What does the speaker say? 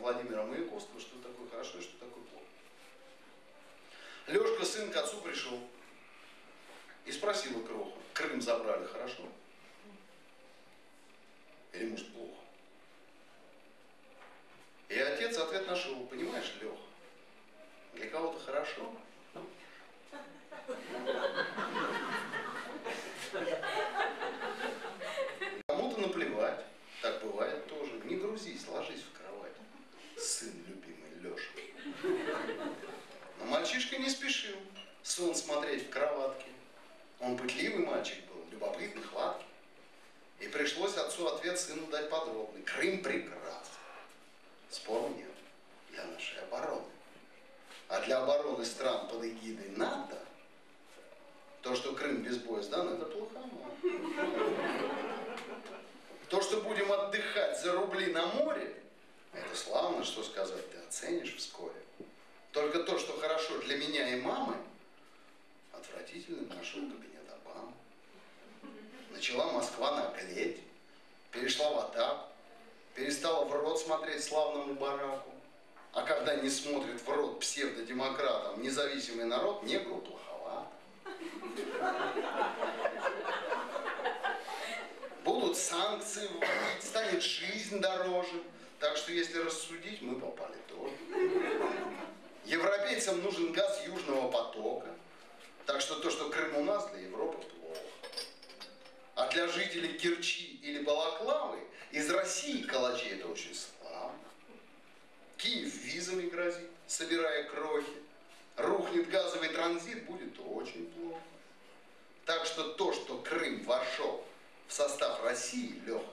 Владимира Маяковского, что такое хорошо и что такое плохо. Лешка, сын, к отцу пришел и спросил Кроху, Крым забрали, хорошо? Или может плохо? И отец ответ нашел, понимаешь, Лех, для кого-то хорошо, Кому-то наплевать, так бывает тоже. Не грузись, ложись в кровать, сын любимый Леша. Но мальчишка не спешил сон смотреть в кроватке. Он пытливый мальчик был, любопытный, хваткий. И пришлось отцу ответ сыну дать подробный. Крым прекрасен. Спору нет для нашей обороны. А для обороны стран под эгидой НАТО то, что Крым без боя сдан, это плохо. То, что будем отдыхать за рубли на море, это славно, что сказать, ты оценишь вскоре. Только то, что хорошо для меня и мамы, отвратительно нашел кабинет Обамы. Начала Москва наглеть, перешла в атаку, перестала в рот смотреть славному бараку. А когда не смотрит в рот псевдодемократам независимый народ, негру плоховато. Будут санкции вводить, станет жизнь дороже. Так что если рассудить, мы попали тоже. Европейцам нужен газ южного потока. Так что то, что Крым у нас, для Европы плохо. А для жителей Керчи или Балаклавы из России калачи это очень славно. Киев визами грозит, собирая крохи. Рухнет газовый транзит, будет очень плохо. Так что то, что Крым вошел в состав России, Леха,